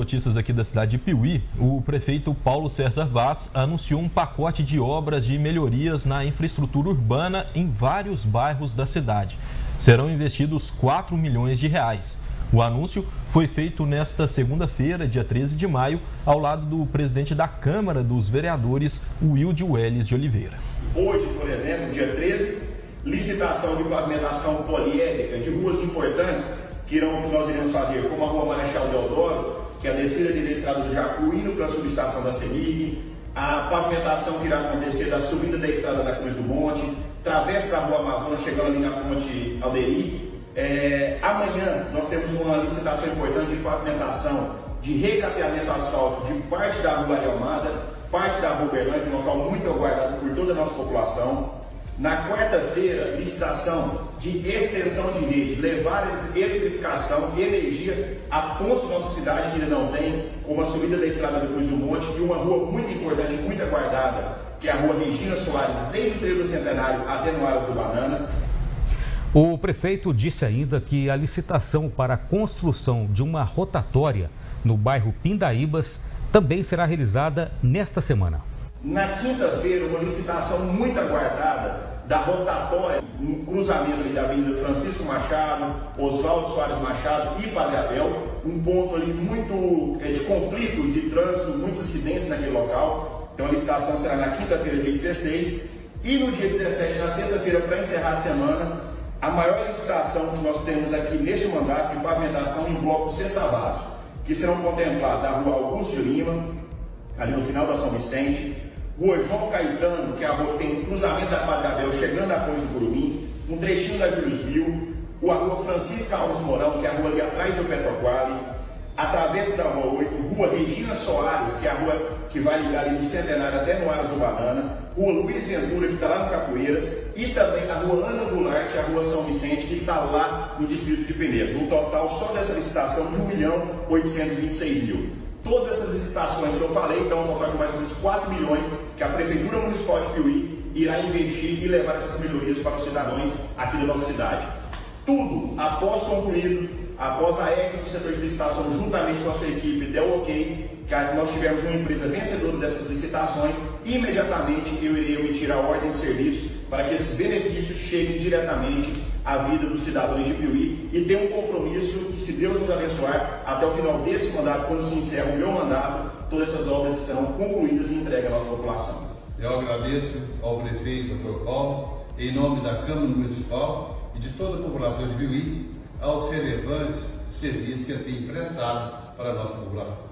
notícias aqui da cidade de Piuí, o prefeito Paulo César Vaz anunciou um pacote de obras de melhorias na infraestrutura urbana em vários bairros da cidade. Serão investidos 4 milhões de reais. O anúncio foi feito nesta segunda-feira, dia 13 de maio, ao lado do presidente da Câmara dos Vereadores, Wilde Welles de Oliveira. Hoje, por exemplo, dia 13, licitação de pavimentação poliédrica de ruas importantes que, irão, que nós iremos fazer, como a Rua Marechal que é a descida da estrada do Jacu, indo para a subestação da CEMIG, a pavimentação que irá acontecer da subida da estrada da Cruz do Monte, travessa da Rua Amazonas, chegando ali na ponte Alderi. É, amanhã nós temos uma licitação importante de pavimentação, de recapeamento asfalto de parte da Rua Almada, parte da Rua Berlândia, um local muito aguardado por toda a nossa população. Na quarta-feira, licitação de extensão de rede, levar eletrificação e energia a pontos da nossa cidade que ainda não tem, como a subida da estrada do Cruz do Monte e uma rua muito importante, muito aguardada, que é a rua Regina Soares, desde o Trevo do Centenário até no Aras do Banana. O prefeito disse ainda que a licitação para a construção de uma rotatória no bairro Pindaíbas também será realizada nesta semana. Na quinta-feira, uma licitação muito aguardada da rotatória, um cruzamento ali da Avenida Francisco Machado, Oswaldo Soares Machado e Padre Abel, um ponto ali muito é, de conflito, de trânsito, muitos acidentes naquele local. Então a licitação será na quinta-feira, dia 16, e no dia 17, na sexta-feira, para encerrar a semana, a maior licitação que nós temos aqui neste mandato de pavimentação em blocos sextavados, que serão contemplados a rua Augusto de Lima, ali no final da São Vicente, Rua João Caetano, que é a rua tem cruzamento da Padre chegando à Ponte do Curumim, um trechinho da Július Bill, a Rua Francisca Alves Mourão, que é a rua ali atrás do Petroquale, através da Rua 8, Rua Regina Soares, que é a rua que vai ligar ali do Centenário até no Aras do Banana, Rua Luiz Ventura, que está lá no Capoeiras, e também a Rua Ana Goulart, é a Rua São Vicente, que está lá no Distrito de Peneiros. No total, só dessa licitação, de 1 milhão 826 mil. Todas essas licitações que eu falei dão um total de mais ou menos 4 milhões que a Prefeitura Municipal de Piuí irá investir e levar essas melhorias para os cidadãos aqui da nossa cidade. Tudo após concluído, após a ética do setor de licitação, juntamente com a sua equipe, deu ok, que nós tivemos uma empresa vencedora dessas licitações, imediatamente eu irei emitir a ordem de serviço para que esses benefícios cheguem diretamente à vida dos cidadãos de Piuí e tenho um compromisso que, se Deus nos abençoar, até o final desse mandato, quando se encerra o meu mandato, todas essas obras estarão concluídas e entregues à nossa população. Eu agradeço ao prefeito, Dr. Paulo, em nome da Câmara Municipal e de toda a população de Piuí, aos relevantes serviços que ele tem prestado para a nossa população.